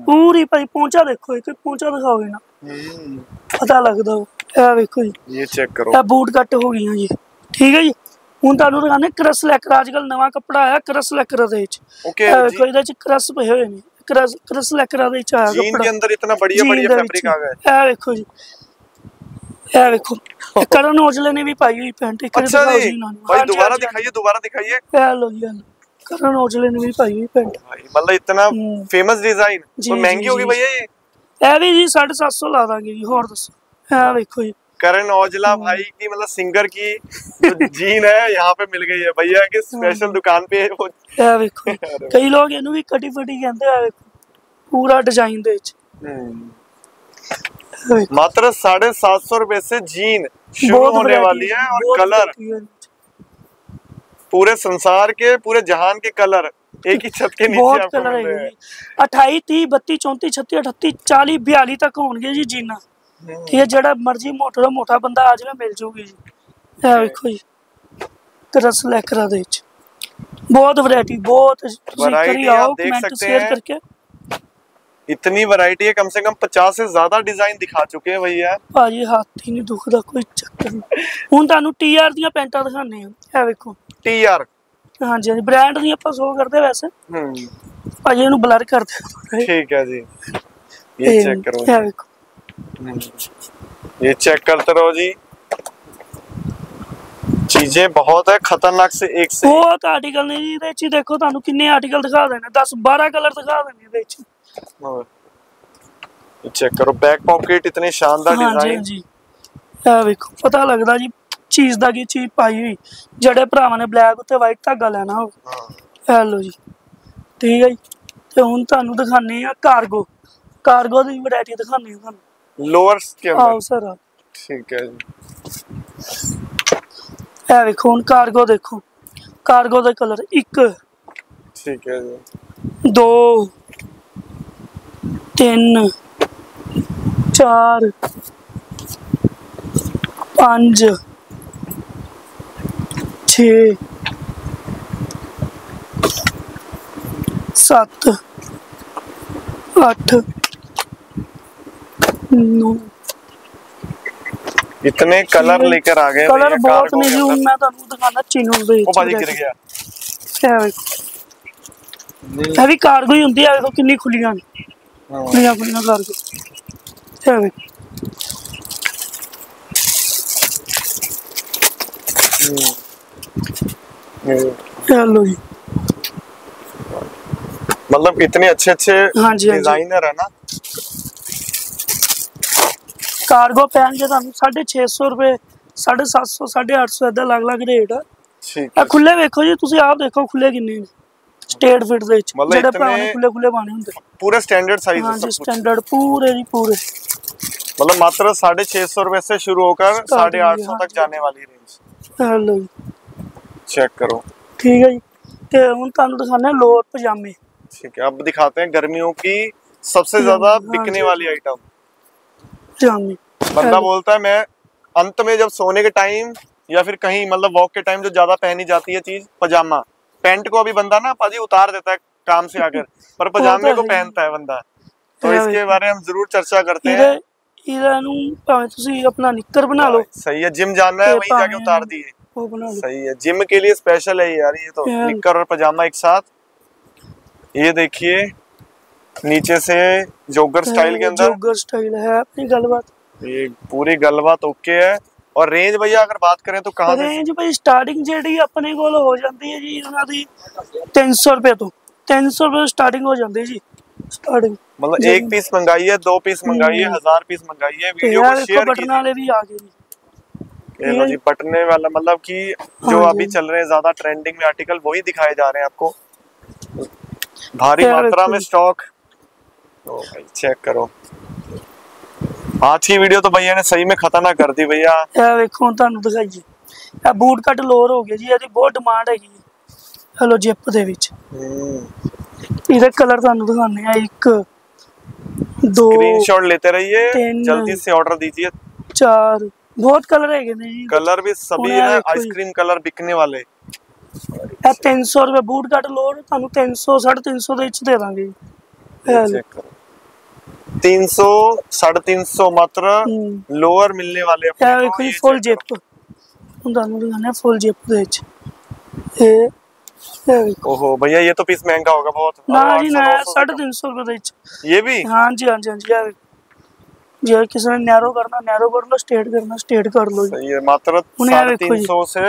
ਪੂਰੀ ਭਾਈ ਪਹੁੰਚਾ ਦੇਖੋ ਇੱਕ ਪਹੁੰਚਾ ਦਿਖਾਓਗੇ ਨਾ ਪਤਾ ਲੱਗਦਾ ਉਹ। ਇਹ ਵੇਖੋ ਜੀ ये चेक करो ਇਹ ਬੂਟ ਕੱਟ ਹੋ ਗਈਆਂ ਜੀ ਠੀਕ ਹੈ ਜੀ ਹੁਣ ਤੁਹਾਨੂੰ ਦਿਖਾਣੇ ਕਰਸ ਲੈਕਰ ਅੱਜ ਕੱਲ ਨਵਾਂ ਕੱਪੜਾ ਆਇਆ ਕਰਸ ਲੈਕਰ ਦੇ ਵਿੱਚ ओके ਇਹ ਵੇਖੋ ਇਹਦੇ ਚ ਕਰਸ ਪਏ ਹੋਏ ਨੇ ਕਰਸ ਕਰਸ ਲੈਕਰ ਦੇ ਵਿੱਚ ਆਇਆ जीन ਕੱਪੜਾ के अंदर इतना बढ़िया ਜੀਨ बढ़िया ਦੇ फैब्रिक आ ਵਿੱਚ। गए ਇਹ ਵੇਖੋ ਜੀ ਇਹ ਵੇਖੋ ਇਹ ਕਰਨ ਔਜਲੇ ਨੇ ਵੀ ਪਾਈ ਹੋਈ ਪੈਂਟ ਇੱਕ अच्छा ਦਿਖਾਓ जी ਇਹਨਾਂ ਨੂੰ। भाई ਹਾਂਜੀ, दोबारा ਹਾਂਜੀ, दिखाइए दोबारा दिखाइए ਇਹ ਲੋ ਜੀ ਇਹ ਲਓ। ਕਰਨ ਔਜਲੇ ਨੇ ਵੀ ਪਾਈ ਹੋਈ ਪੈਂਟ भाई मतलब इतना हम्म। फेमस डिजाइन जी, तो जी, महंगी होगी जी। भैया ये ਇਹ ਵੀ ਜੀ 750 ਲਾ ਦਾਂਗੇ ਜੀ ਹੋਰ ਦੱਸੋ ਇਹ ਵੇਖੋ ਜੀ करण औजला हम्म। भाई की मतलब सिंगर की जो जीन है यहाँ पे मिल गई है भैया की स्पेशल दुकान पे वो ਇਹ ਵੇਖੋ ਕਈ ਲੋਕ ਇਹਨੂੰ ਵੀ ਕਟੀ ਫਟੀ ਕਹਿੰਦੇ ਆ ਵੇਖੋ ਪੂਰਾ ਡਿਜ਼ਾਈਨ ਦੇ ਵਿੱਚ ਇਹ ਵੇਖੋ। मात्र साढ़े सात सौ रुपए से जीन शुरू बहुत होने variety वाली है और बहुत कलर variety है। पूरे संसार के पूरे जहान के कलर एक ही छत के नीचे ਬਹੁਤ आपको ਕਲਰ मिल रहे ਹੈਗੇ हैं ਜੀ 28 30 32 34 36 38 40 42 ਤੱਕ ਹੋਣਗੇ ਜੀ ਜੀਨਾ ਠੀਕ ਹੈ ਜਿਹੜਾ ਮਰਜ਼ੀ ਮੋਟਾ ਦਾ ਮੋਟਾ ਬੰਦਾ ਆ ਜਾਵੇ ਮਿਲ ਜੂਗੀ ਜੀ ਇਹ ਵੇਖੋ ਜੀ ਤਰਸ ਲੈਕਰਾ ਦੇ ਵਿੱਚ ਬਹੁਤ ਵੈਰਾਈਟੀ ਬਹੁਤ ਤੁਸੀਂ Variety ਕਰੀ आप ਆਓ देख ਕਮੈਂਟ सकते ਸ਼ੇਅਰ हैं। ਕਰਕੇ इतनी वैरायटी है कम से कम पचास से ज्यादा डिजाइन दिखा चुके हैं भैया ਭਾਜੀ ਹੱਥ ਹੀ ਨਹੀਂ ਦੁਖਦਾ ਕੋਈ ਚੱਕਰ ਨਹੀਂ ਹੁਣ ਤੁਹਾਨੂੰ ਟੀਆਰ ਦੀਆਂ ਪੈਂਟਾਂ ਦਿਖਾਣੇ ਆ ਇਹ ਵੇਖੋ टी आर ਹਾਂਜੀ ਹਾਂਜੀ ਬ੍ਰਾਂਡ ਦੀਆਂ ਆਪਾਂ ਸ਼ੋ ਕਰਦੇ ਵੈਸੇ ਭਾਜੀ ਇਹਨੂੰ ਬਲਰ ਕਰ ਦਿਓ ठीक है जी ये ਇਹ चेक करो ਇਹ ਵੇਖੋ ये चेक करते रहो जी चीजें बहुत है खतरनाक से एक से एक। ਬਹੁਤ ਆਰਟੀਕਲ ਨੇ ਜੀ ਇਹਦੇ ਵਿੱਚ ਹੀ ਦੇਖੋ ਤੁਹਾਨੂੰ ਕਿੰਨੇ ਆਰਟੀਕਲ ਦਿਖਾ ਦੇਣੇ 10 12 ਕਲਰ ਦਿਖਾ ਦੇਣੇ ਇਹਦੇ ਵਿੱਚ और ये चेक करो बैक पॉकेट इतने शानदार ਹਾਂਜੀ डिजाइन ਹਾਂਜੀ ਇਹ ਵੇਖੋ ਪਤਾ ਲੱਗਦਾ ਜੀ ਚੀਜ਼ ਦਾ ਕੀ ਚੀਜ਼ ਪਾਈ ਹੋਈ ਜਿਹੜੇ ਭਰਾਵਾਂ ਨੇ ਬਲੈਕ ਉੱਤੇ ਵਾਈਟ ਧਾਗਾ ਲੈਣਾ ਹੋ ਇਹ ਲਓ ਜੀ ਠੀਕ ਹੈ ਜੀ ਤੇ ਹੁਣ ਤੁਹਾਨੂੰ ਦਿਖਾਣੇ ਆ ਕਾਰਗੋ ਕਾਰਗੋ ਦੀ ਵੈਰਾਈਟੀ ਦਿਖਾਣੇ ਆ ਤੁਹਾਨੂੰ लोअर्स के अंदर। हाँ सर ठीक है जी। ये देखो उन कार्गो देखो। कार्गो का कलर एक ठीक है जी। दो तीन चार पाँच छ सत अठ इतने कलर लेकर आ गए कलर बहुत नहीं हूँ मैं तो तुम्हें दिखाना चिनू दे ओ भाई गिर गया। सही कार्गो ही? होती है देखो कितनी खुली हाँ। है। खुली है खुली है? कार्गो चल चलो मतलब इतने अच्छे अच्छे डिज़ाइनर हाँ, हाँ है ना ਕਾਰਗੋ ਪੈਣਗੇ ਤੁਹਾਨੂੰ 650 ਰੁਪਏ 750 850 ਇਦਾਂ ਅਲੱਗ-ਅਲੱਗ ਰੇਟ ਆ ठीक ਇਹ ਖੁੱਲੇ ਵੇਖੋ ਜੀ ਤੁਸੀਂ ਆਪ ਦੇਖੋ ਖੁੱਲੇ ਕਿੰਨੇ ਨੇ ਸਟੇਟ ਫਿਟ ਦੇ ਵਿੱਚ ਮਤਲਬ ਜਿਹੜੇ ਇਤਨੇ- ਭਰਾਵਾਂ ਨੇ ਖੁੱਲੇ ਖੁੱਲੇ ਪਾਣੇ ਹੁੰਦੇ पूरे स्टैंडर्ड साइज है ਹਾਂਜੀ सब कुछ ਸਟੈਂਡਰਡ ਪੂਰੇ ਜੀ ਪੂਰੇ मतलब मात्र साढ़े छह सौ रुपए से शुरू होकर Starting साढ़े आठ है, सौ हाँ तक जी। जाने वाली रेंज ਇਹ ਲੋ ਜੀ चेक करो ਠੀਕ ਹੈ ਜੀ ਤੇ ਹੁਣ ਤੁਹਾਨੂੰ ਦਿਖਾਣਾ ਲੋਅਰ ਪਜਾਮੇ ठीक है अब दिखाते हैं गर्मियों की सबसे हाँ, ज्यादा हाँ बिकने जी। वाली आइटम ਪਜਾਮੇ बंदा हेलो। बोलता है मैं अंत में जब सोने के टाइम या फिर कहीं मतलब वॉक के टाइम जो ज्यादा पहनी जाती है चीज पजामा पैंट को अभी बंदा ना पाजी उतार देता है काम से आकर पर पजामे को है। पहनता है बंदा तो है इसके भाई। बारे में हम जरूर चर्चा करते ਇਹਦੇ हैं ਇਹਦਾ ਨੂੰ ਭਾਵੇਂ ਤੁਸੀਂ ਆਪਣਾ ਨਿੱਕਰ ਬਣਾ ਲਓ सही है जिम जाना है ये वहीं जाके पानी- उतार दिए ਉਹ ਬਣਾ ਲਓ सही है जिम के लिए स्पेशल है ये यार ये तो यार। निक्कर और पजामा एक साथ ये देखिए नीचे से जोगर स्टाइल के हाँ, अंदर। जोगर स्टाइल है अपनी गलबात। ये पूरी गलबात ओके है। और रेंज भैया अगर बात करें तो कहाँ रेंज भाई स्टार्टिंग ਜਿਹੜੀ अपने ਕੋਲ ਹੋ ਜਾਂਦੀ ਹੈ ਜੀ ਉਹਨਾਂ ਦੀ 300 ਰੁਪਏ ਤੋਂ 300 ਰੁਪਏ ਸਟਾਰਟਿੰਗ ਹੋ ਜਾਂਦੀ ਜੀ स्टार्टिंग मतलब एक पीस मंगाई है दो पीस मंगाई है हम्म। हज़ार पीस मंगाई है वीडियो को शेयर बटन वाले भी आ गए लो जी बटने वाला मतलब कि हाँ जो अभी चल रहे हैं ज़्यादा ट्रेंडिंग में आर्टिकल वही दिखाए जा रहे हैं आपको। भारी मात्रा में तो- स्टॉक ओ भाई चेक करो आज की वीडियो तो भैया ने सही में खतरनाक कर दी भैया ਇਹ ਵੇਖੋ ਹੁਣ ਤੁਹਾਨੂੰ ਦਿਖਾਈਏ ਇਹ ਬੂਟ ਕੱਟ ਲੋਰ ਹੋ ਗਏ ਜੀ ਇਹਦੀ ਬਹੁਤ ਡਿਮਾਂਡ ਹੈਗੀ ਹੈ ਹਲੋ ਜਿਪ ਦੇ ਵਿੱਚ हम्म, ਇਹਦੇ ਕਲਰ ਤੁਹਾਨੂੰ ਦਿਖਾਉਂਦੇ ਆ ਇੱਕ ਦੋ स्क्रीनशॉट लेते रहिए तीन। जल्दी से ऑर्डर दीजिए ਚਾਰ ਬਹੁਤ ਕਲਰ ਹੈਗੇ ਨੇ ਜੀ कलर भी सभी उन्हें है कोई- आइसक्रीम कलर बिकने वाले ਇਹ 300 ਰੁਪਏ ਬੂਟ ਕੱਟ ਲੋ ਤੁਹਾਨੂੰ 300 350 ਦੇ ਵਿੱਚ ਦੇ ਦਾਂਗੇ ਜੀ। ਇਹ ਲਓ। चेक करो तीन सौ साढ़े तीन सौ मात्र हम्म। लोअर मिलने वाले अपने ਇਹ को, ਵੇਖੋ ਜੀ ये ਫੁੱਲ check ਜਿਪ ਹੁਣ ਤੁਹਾਨੂੰ ਦਿਖਾਣਾ ਫੁੱਲ ਜਿਪ ਦੇ ਵਿੱਚ ਇਹ ਇਹ ਵੇਖੋ करो। ओहो भैया ये तो पीस महंगा होगा बहुत ਨਾ और ਜੀ 800, ਨਾ 900 का। 350 ਰੁਪਏ ਦੇ ਵਿੱਚ ये भी ਹਾਂਜੀ ਹਾਂਜੀ ਹਾਂਜੀ ਇਹ ਵੇਖੋ। ਜੇ ਕਿਸੇ ਨੇ ਨੈਰੋ ਕਰਨਾ ਨੈਰੋ ਕਰ ਲਓ ਸਟੇਟ ਕਰਨਾ ਸਟੇਟ ਕਰ ਲਓ ਜੀ सही है मात्र उन्हें साढ़े देखो तीन जी। सौ से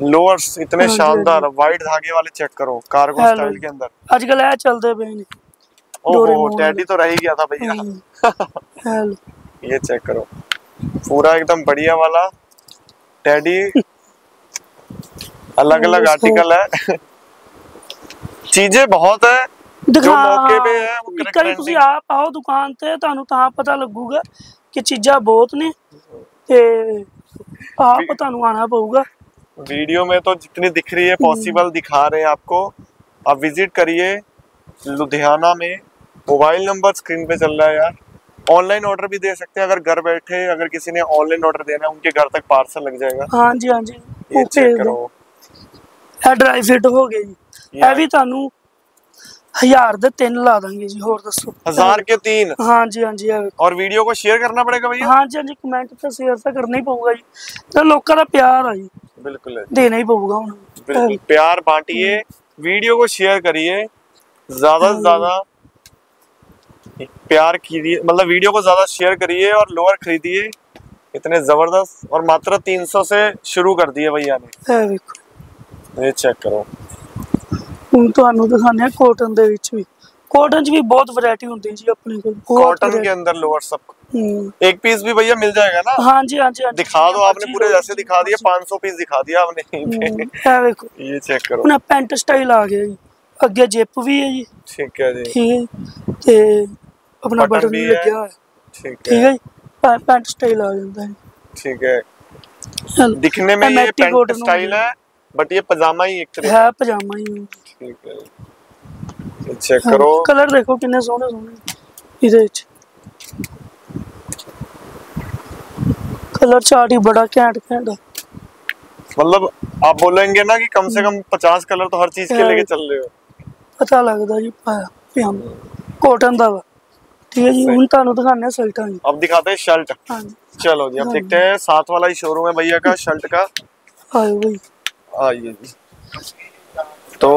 लोअर्स इतने हाँ जी, शानदार हाँ वाइट धागे वाले चेक करो कार्गो हेलो। स्टाइल के अंदर ਅੱਜ ਕੱਲ ਇਹ ਚੱਲਦੇ ਪਏ ਨੇ ओहो डोरेमोन टैडी तो रह ही गया था भैया ਹਮ, ਇਹ ਲਓ। ये चेक करो पूरा एकदम बढ़िया वाला टैडी अलग अलग उसको- आर्टिकल है चीजें बहुत है जो ਦਿਖਾ मौके पे है वो ਇੱਕ ਵਾਰੀ ਤੁਸੀਂ trending- ਆਪ ਆਓ ਦੁਕਾਨ ਤੇ ਤੁਹਾਨੂੰ ਤਾਂ ਪਤਾ ਲੱਗੂਗਾ ਕਿ ਚੀਜ਼ਾਂ ਬਹੁਤ ਨੇ ਤੇ ਆਪ ਤੁਹਾਨੂੰ ਆਣਾ ਪਊਗਾ वीडियो में तो जितनी दिख रही है पॉसिबल दिखा रहे हैं आपको आप विजिट करिए लुधियाना में मोबाइल नंबर स्क्रीन पे चल रहा है यार ऑनलाइन ऑर्डर भी दे सकते हैं अगर घर बैठे अगर किसी ने ऑनलाइन ऑर्डर देना है उनके घर तक पार्सल लग जाएगा ਹਾਂਜੀ ਹਾਂਜੀ ये ਉਹ चेक ਭੇਜ करो ਦਿਓ। ਇਹ ਡਰਾਈ ਫਿਟ ਹੋ ਗਏ ਜੀ ਯਾਰ। ਇਹ ਵੀ ਤੁਹਾਨੂੰ ਹਜ਼ਾਰ ਦੇ ਤਿੰਨ ਲਾ ਦਾਂਗੇ ਜੀ ਹੋਰ ਦੱਸੋ हजार के तीन ਹਾਂਜੀ ਹਾਂਜੀ ਇਹ ਵੇਖੋ। और वीडियो को शेयर करना पड़ेगा भैया ਹਾਂਜੀ ਹਾਂਜੀ ਕਮੈਂਟ ਤੇ ਸ਼ੇਅਰ ਤਾਂ ਕਰਨਾ ਹੀ ਪਊਗਾ ਜੀ ਤੇ ਲੋਕਾਂ ਦਾ ਪਿਆਰ ਆ ਜੀ बिल्कुल है ਦੇਣਾ ਹੀ ਪਊਗਾ ਹੁਣ बिल्कुल प्यार बांटिए वीडियो को शेयर करिए ज्यादा से ज्यादा प्यार कीजिए मतलब वीडियो को ज्यादा शेयर करिए और लोअर खरीदिए इतने जबरदस्त और मात्र 300 से शुरू कर दिए भैया ने ਇਹ ਵੇਖੋ ये चेक करो ਹੁਣ ਤੁਹਾਨੂੰ ਦਿਖਾਉਂਦੇ ਆ ਕੋਟਨ ਦੇ ਵਿੱਚ ਵੀ ਕੋਟਨ 'ਚ ਵੀ ਬਹੁਤ ਵੈਰਾਈਟੀ ਹੁੰਦੀ ਜੀ ਆਪਣੇ ਕੋਲ ਬਹੁਤ कॉटन के variety। अंदर लोअर सब ਹੂੰ। एक पीस भी भैया मिल जाएगा ना ਹਾਂਜੀ ਹਾਂਜੀ ਹਾਂਜੀ दिखा दो आपने पूरे जैसे दिखा दिया 500 पीस दिखा दिया आपने यहीं ਹੂੰ, पे ਇਹ ਵੇਖੋ ये चेक करो ਹੁਣ ਪੈਂਟ ਸਟਾਈਲ ਆ ਗਿਆ ਜੀ ਅੱਗੇ ਜਿਪ ਵੀ ਹੈ ਜੀ ठीक है जी ਠੀਕ ਹੈ ਤੇ अपना बटन, बटन भी लग है। ठीक है पैंट स्टाइल आ जाता है। ठीक है। दिखने में ये पैंट स्टाइल है बट ये पजामा ही एक तरह है हाँ, पजामा ही ठीक है। चेक हाँ, करो। कलर देखो कितने सोने सोने। इधर कलर चार्ट ही बड़ा कैंट कैंट है। मतलब आप बोलेंगे ना कि कम से कम पचास कलर तो हर चीज़ के हाँ। लेके चल रहे हो। पता लगता जी पाया कॉटन का ਦਾ ਵਾ ਠੀਕ ਹੈ ਜੀ ਹੁਣ ਤੁਹਾਨੂੰ ਦਿਖਾਉਂਦੇ ਹਾਂ ਸਲਟਾਂ ਜੀ अब दिखाते हैं शर्ट ਹਾਂਜੀ चलो जी अब हाँ। देखते हैं साथ वाला ही शोरूम है भैया का शर्ट का ਆਇਓ ਬਈ आइए जी तो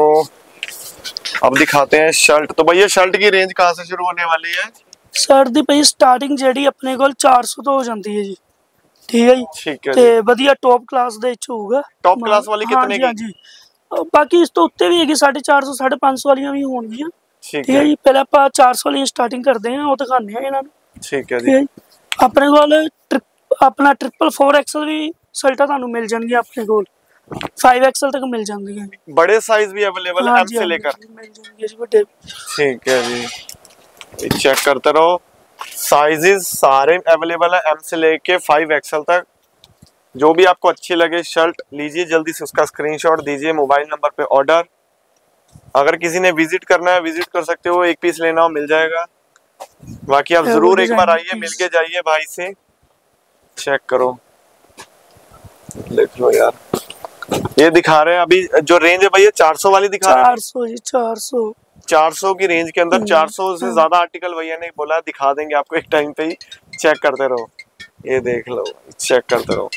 अब दिखाते हैं शर्ट तो भैया शर्ट की रेंज कहाँ से शुरू होने वाली है ਸ਼ਰਟ ਦੀ ਪਈ ਸਟਾਰਟਿੰਗ ਜਿਹੜੀ ਆਪਣੇ ਕੋਲ 400 ਤੋਂ ਹੋ ਜਾਂਦੀ ਹੈ ਜੀ ਠੀਕ ਹੈ ਜੀ ठीक है ਤੇ जी ਵਧੀਆ ਟੌਪ ਕਲਾਸ ਦੇ ਵਿੱਚ ਹੋਊਗਾ Top class ਵਾਲੀ ਕਿਤਨੇ ਹਾਂਜੀ, ਕੀ? ਹਾਂਜੀ ਅਹ ਬਾਕੀ ਇਸ ਤੋਂ ਉੱਤੇ ਵੀ ਹੈਗੀ 450 550 ਵਾਲੀਆਂ ਵੀ ਹੋਣਗੀਆਂ ठीक ਠੀਕ ਹੈ है ਜੀ ਪਹਿਲਾਂ ਆਪਾਂ 400 ਵਾਲੀ ਸਟਾਰਟਿੰਗ ਕਰਦੇ ਹਾਂ ਉਹ ਦਿਖਾਉਂਦੇ ਹਾਂ ਇਹਨਾਂ ਨੂੰ ठीक है ਠੀਕ जी ਹੈ ਜੀ ਆਪਣੇ ਕੋਲ ਟ੍ਰਿਪ- ਆਪਣਾ ਟ੍ਰਿਪਲ 4 ਐਕਸਲ ਵੀ ਸ਼ਰਟਾਂ ਤੁਹਾਨੂੰ ਮਿਲ ਜਾਣਗੀਆਂ ਆਪਣੇ ਕੋਲ 5 ਐਕਸਲ ਤੱਕ ਮਿਲ ਜਾਂਦੀਆਂ ਨੇ बड़े साइज भी अवेलेबल है एम ਹਾਂਜੀ, से ਹਾਂਜੀ, लेकर ਮਿਲ ਜਾਣਗੇ ਜੀ ਵੱਡੇ ठीक है जी चेक करते रहो साइजेस सारे अवेलेबल है एम से लेके फाइव एक्सएल तक जो भी आपको अच्छी लगे शर्ट लीजिए जल्दी से उसका स्क्रीनशॉट दीजिए मोबाइल नंबर पे ऑर्डर अगर किसी ने विज़िट करना है विज़िट कर सकते हो एक पीस लेना हो मिल जाएगा। बाकी आप ज़रूर एक बार आइए मिल के जाइए भाई से। चेक करो। देख लो यार। ये दिखा रहे हैं अभी जो रेंज है भैया 400 वाली दिखा रहे हैं। 400 जी 400 400 की रेंज के अंदर हम्म, 400 से हम्म। ज़्यादा आर्टिकल भैया ने बोला दिखा देंगे आपको एक टाइम पे ही। चेक करते रहो। ये देख लो चेक करते रहो।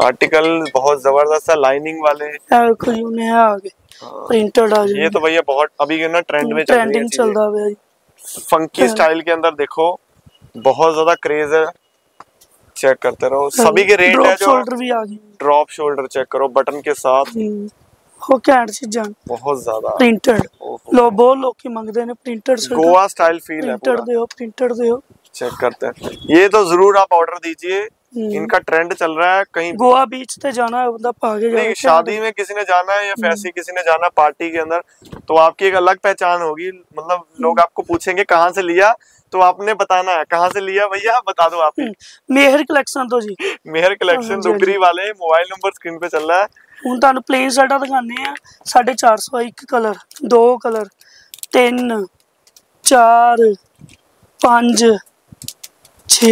आर्टिकल बहुत ज़बरदस्त है लाइनिंग वाले। ਇਹ प्रिंटेड आ ये तो भैया बहुत अभी ना ट्रेंड में ट्रेंडिंग चल रहा है फंकी स्टाइल हाँ। के अंदर देखो बहुत ज़्यादा क्रेज है। चेक करते रहो। हाँ, सभी के रेट है जो भी आ गई। ड्रॉप शोल्डर चेक करो बटन के साथ। हम्म। हो क्या जान? बहुत ज़्यादा। प्रिंटेड लो बोल लो की मांग देने हैं प्रिंटेड गोवा स्टाइल फील है प्रिंटेड दे हो प्रिंटेड दे हो। चेक करते हैं। ये तो ज़रूर आप ऑर्डर दीजिए। इनका ट्रेंड चल रहा है कहीं ਗੋਆ ਬੀਚ ਤੇ ਜਾਣਾ ਹੈ ਬੰਦਾ ਪਾ ਕੇ नहीं ਜਾਏ शादी में किसी ने जाना है या फैसी किसी ने जाना पार्टी के अंदर तो आपकी एक अलग पहचान होगी मतलब लोग आपको पूछेंगे कहाँ से लिया तो आपने बताना है कहाँ से लिया भैया बता दो आप ही ਮੇਹਰ ਕਲੈਕਸ਼ਨ ਤੋਂ ਜੀ मेहर कलेक्शन हाँ जी, हाँ दुगरी वाले मोबाइल नंबर स्क्रीन पे चल रहा है ਹੁਣ ਤੁਹਾਨੂੰ ਪਲੇਨ ਸ਼ਰਟਾਂ ਦਿਖਾਉਂਦੇ ਆ 450 ਇੱਕ ਕਲਰ ਦੋ ਕਲਰ ਤਿੰਨ ਚਾਰ ਪੰਜ 6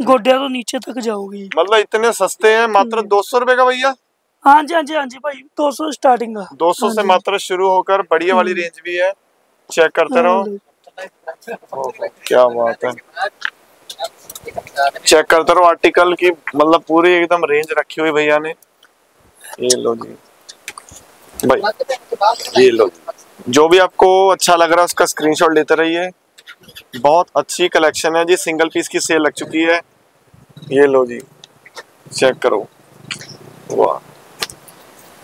गोडिया तो नीचे तक जाओगी। मतलब इतने सस्ते हैं मात्र दो सौ रूपए का भैया? हाँ जी हाँ जी हाँ जी भाई दो सौ स्टार्टिंग का। दो सौ हाँ से मात्र शुरू होकर बढ़िया वाली हम्म। रेंज भी है। चेक करते रहो। हाँ क्या बात है। चेक करते रहो आर्टिकल की। मतलब पूरी एकदम रेंज रखी हुई भैया ने। ये लो जी। भाई ये लो। जो भी आपको अच्छा लग रहा है उसका स्क्रीनशॉट लेते रहिए। बहुत अच्छी कलेक्शन है जी। सिंगल पीस की सेल लग चुकी है। ये लो जी चेक करो वाह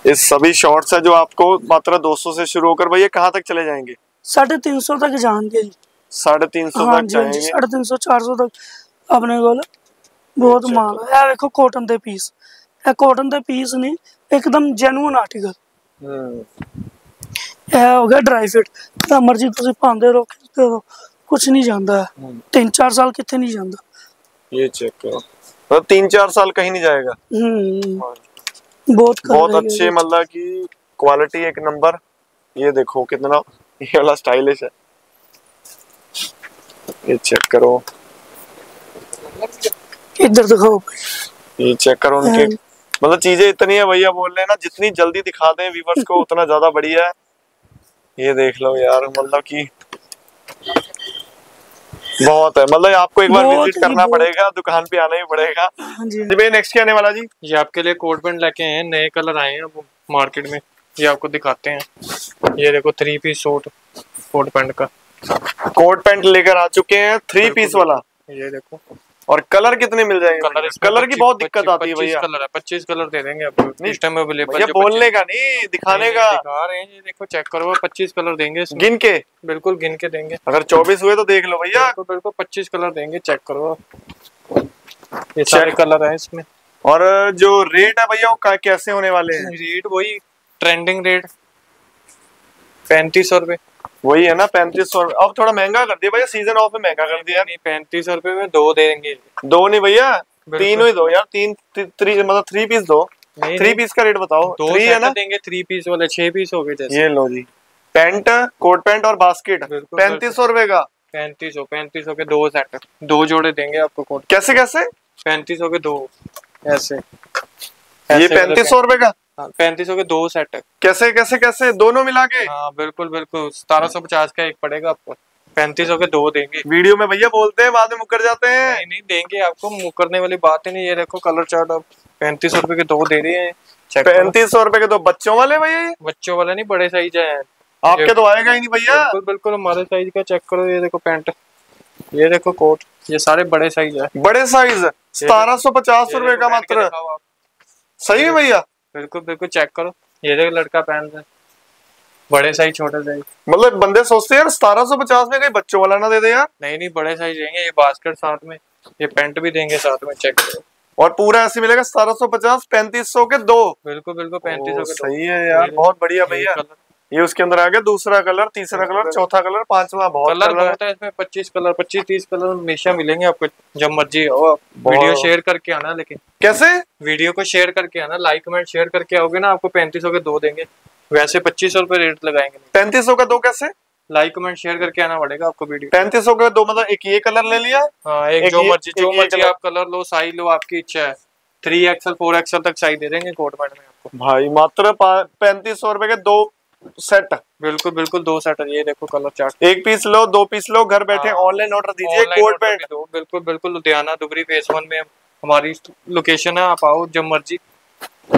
ये सभी शॉर्ट्स है जो आपको मात्र 200 से शुरू होकर भैया कहाँ तक चले जाएंगे ਸਾਢੇ 300 ਤੱਕ ਜਾਣਗੇ ਜੀ साढ़े तीन सौ तक ਹਾਂਜੀ ਹਾਂਜੀ जाएंगे ਸਾਢੇ 300 400 ਤੱਕ ਆਪਣੇ ਕੋਲ ਬਹੁਤ ਅੱਛਾ। ਮਾਲ ਹੈ ਇਹ ਵੇਖੋ ਕਾਟਨ ਦੇ ਪੀਸ ਇਹ ਕਾਟਨ ਦੇ ਪੀਸ ਨੇ ਇੱਕਦਮ ਜੈਨੂਇਨ ਆਰਟੀਕਲ हम्म, ਇਹ ਹੋ ਗਿਆ ਡਰਾਈ ਫਿਟ ਤਾਂ ਮਰਜ਼ੀ ਤੁਸੀਂ ਪਾਉਂਦੇ ਰਹੋ ਖਿੱਚਦੇ ਰਹੋ ਕੁਝ ਨਹੀਂ ਜਾਂਦਾ हम्म, ਤਿੰਨ ਚਾਰ ਸਾਲ ਕਿੱਥੇ ਨਹੀਂ ਜਾਂਦਾ ये चेक करो। तो तीन चार साल कहीं नहीं जाएगा। हम्म। बहुत बहुत अच्छे मतलब कि क्वालिटी एक नंबर ये देखो कितना ये वाला स्टाइलिश है। ये चेक करो। इधर दिखाओ। ये चेक करो उनके। हाँ। मतलब चीज़ें इतनी है भैया बोल रहे हैं ना जितनी जल्दी दिखा दें व्यूवर्स को उतना ज़्यादा बढ़िया है। ये देख लो यार मतलब कि बहुत है। मतलब आपको एक बार विज़िट करना पड़ेगा दुकान पे आना ही पड़ेगा। जी भैया नेक्स्ट क्या आने वाला जी? ये आपके लिए कोट पेंट लेके आए हैं नए कलर आए हैं अब मार्केट में। ये आपको दिखाते हैं। ये देखो three piece suit coat pant का। कोट पेंट लेकर आ चुके हैं थ्री पीस वाला। ये देखो। और कलर कितने मिल जाएँगे कलर? कलर की बहुत दिक्कत आती है भैया। कलर है पच्चीस कलर दे देंगे इस टाइम अवेलेबल भैया बोलने का नहीं दिखाने का। दिखा रहे हैं ये देखो चेक करो पच्चीस कलर देंगे गिन के। बिल्कुल गिन के देंगे। अगर चौबीस हुए तो देख लो भैया। बिल्कुल बिल्कुल पच्चीस कलर देंगे चेक करो। ये सारे कलर है इसमें। और जो रेट है भैया वो कैसे होने वाले हैं? रेट वही ट्रेंडिंग रेट पैंतीस सौ रुपए। वही है ना पैंतीस सौ अब थोड़ा महँगा कर दिया भैया सीज़न ऑफ़ में महँगा कर दिया। पैंतीस सौ रुपए में दो देंगे। दो नहीं भैया। तीन ही दो यार तीन थ्री मतलब थ्री पीस दो। थ्री पीस का रेट बताओ। दो थ्री है ना? देंगे थ्री पीस वाले छह पीस हो गए ये लो जी। पैंट कोट पैंट और बास्केट पैंतीस सौ रुपए का। पैंतीस सौ पैंतीस सौ के दो सेट दो जोड़े देंगे आपको कोट कैसे कैसे? पैंतीस सौ के दो। ऐसे। ये पैंतीस सौ रुपए का। पैंतीस के दो सेट कैसे कैसे कैसे? दोनों मिला के हाँ बिल्कुल बिल्कुल। सतारह सौ पचास का एक पड़ेगा आपको। पैंतीस के दो देंगे। वीडियो में भैया बोलते हैं बाद में मुकर जाते हैं। नहीं नहीं देंगे आपको। मुकरने वाली बात ही नहीं ये देखो कलर चार्ट आप पैंतीस सौ के दो दे रहे हैं। पैंतीस सौ रुपए के दो। बच्चों वाले भैया बच्चों वाले नहीं बड़े साइज़ है। आपके तो आएगा ही नहीं भैया। बिल्कुल बिल्कुल हमारे साइज़ का चेक करो ये देखो पैंट ये देखो कोट ये सारे बड़े साइज़ है। बड़े साइज़ सतारह सौ पचास रुपए का मात्र। सही है भैया? बिल्कुल बिल्कुल चेक करो। ये देखो लड़का पहन रहा है। बड़े साइज़ छोटे साइज़। मतलब बंदे सोचते हैं यार सतारह सौ पचास में कहीं बच्चों वाला ना दे दे यार। नहीं नहीं बड़े साइज़ देंगे ये बास्केट साथ में। ये पेंट भी देंगे साथ में चेक करो। और पूरा ऐसे मिलेगा सतारह सौ पचास पैंतीस सौ के दो। बिल्कुल बिल्कुल पैंतीस सौ सही है यार बहुत बढ़िया भैया। ये उसके अंदर आ गया दूसरा कलर तीसरा कलर चौथा कलर पांचवा बहुत कलर कलर बहुत है इसमें पच्चीस कलर पच्चीस तीस कलर हमेशा मिलेंगे आपको जब मर्ज़ी आप वीडियो शेयर करके आना लेकिन कैसे? वीडियो को शेयर करके आना लाइक कमेंट शेयर करके आओगे ना आपको पैंतीस सौ के दो देंगे वैसे पच्चीस सौ रुपए रेट लगाएँगे पैंतीस सौ का दो कैसे? लाइक कमेंट शेयर करके आना पड़ेगा आपको वीडियो। पैंतीस सौ का दो मतलब एक ये कलर ले लिया? हाँ एक, जो मर्ज़ी जो मर्ज़ी। आप कलर लो साइज़ लो आपकी इच्छा है। थ्री एक्सएल फोर एक्सएल तक साइज़ दे देंगे कोट पैंट में। आपको भाई मात्र पैंतीस सौ रुपए के दो सेट बिल्कुल बिल्कुल दो सेट ये देखो कलर चार्ट एक पीस लो दो पीस लो घर बैठे हाँ। ऑनलाइन ऑर्डर दीजिए कोड कोट पैंट दो। बिल्कुल बिल्कुल लुधियाना दुबरी फेस वन में हमारी लोकेशन है आप आओ जब मर्ज़ी।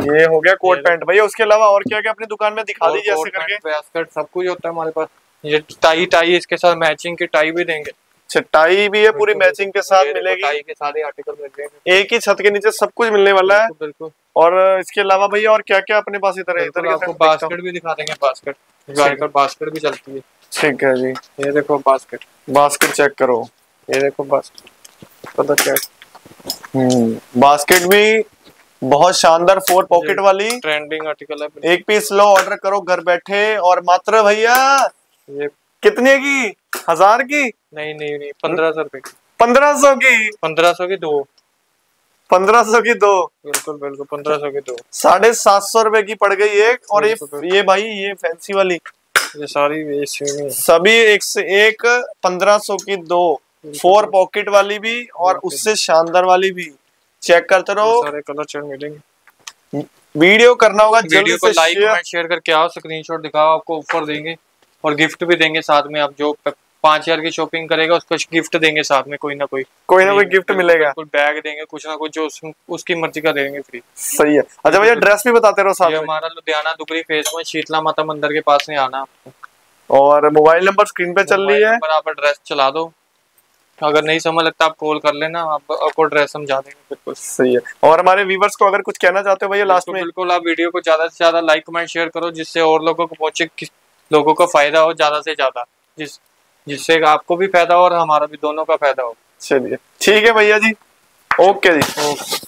ये हो गया कोट पैंट भैया उसके अलावा और क्या क्या अपनी दुकान में दिखा दीजिए ऐसे करके। सब कुछ होता है हमारे पास। ये टाई टाई इसके साथ मैचिंग की टाई भी देंगे। चटाई भी है पूरी मैचिंग के साथ मिलेगी। टाई के सारे आर्टिकल मिल जाएँगे। एक ही छत के नीचे सब कुछ मिलने वाला है। बिल्कुल और इसके अलावा भैया और क्या क्या अपने पास इधर है? इधर आपको। बास्केट भी दिखा देंगे बास्केट बास्केट भी चलती है। ठीक है जी। ये देखो बास्केट बास्केट चेक करो। ये देखो बास्केट पता क्या हम्म बास्केट भी बहुत शानदार फोर पॉकेट वाली। ट्रेंडिंग आर्टिकल है। एक पीस लो ऑर्डर करो घर बैठे। और मात्र भैया ये कितने की? हज़ार की? नहीं नहीं नहीं पंद्रह सौ रुपए की। पंद्रह सौ की? पंद्रह सौ की दो। पंद्रह सौ की दो। बिल्कुल बिल्कुल पंद्रह सौ की दो। साढ़े सात सौ रुपए की पड़ गई एक और ये ये भाई ये फैंसी वाली। ये सारी सभी एक से एक पंद्रह सौ की दो। फोर पॉकेट वाली भी और उससे शानदार वाली भी। चेक करते रहो। सारे कलर चेक मिलेंगे। वीडियो करना होगा वीडियो को लाइक शेयर करके आओ स्क्रीनशॉट दिखाओ आपको ऑफ़र देंगे और गिफ्ट भी देंगे साथ में। आप जो पाँच हज़ार की शॉपिंग करेगा उसको गिफ्ट देंगे साथ में कोई ना कोई। कोई ना कोई गिफ्ट मिलेगा। बिल्कुल बैग देंगे कुछ ना कुछ जो उस, उसकी मर्ज़ी का देंगे फ्री सही है। अच्छा भैया ड्रेस भी बताते रहो साथ हमारा लुधियाना दुगरी फेस में शीतला माता मंदिर के पास में आना आपको। और मोबाइल नंबर स्क्रीन पे चल रही है। आप एड्रेस चला दो। अगर नहीं समझ लगता आप कॉल कर लेना आप आपको एड्रेस समझा देंगे बिल्कुल। सही है। और हमारे व्यूवर्स को अगर कुछ कहना चाहते हो भैया लास्ट में? बिल्कुल आप वीडियो को ज़्यादा से ज़्यादा लाइक कमेंट शेयर करो जिससे और लोगों को पहुँचे किस लोगों को फ़ायदा हो ज़्यादा से ज़्यादा। जिस जिससे आपको भी फ़ायदा हो और हमारा भी दोनों का फ़ायदा हो। चलिए। ठीक है भैया जी। ओके जी। ओके।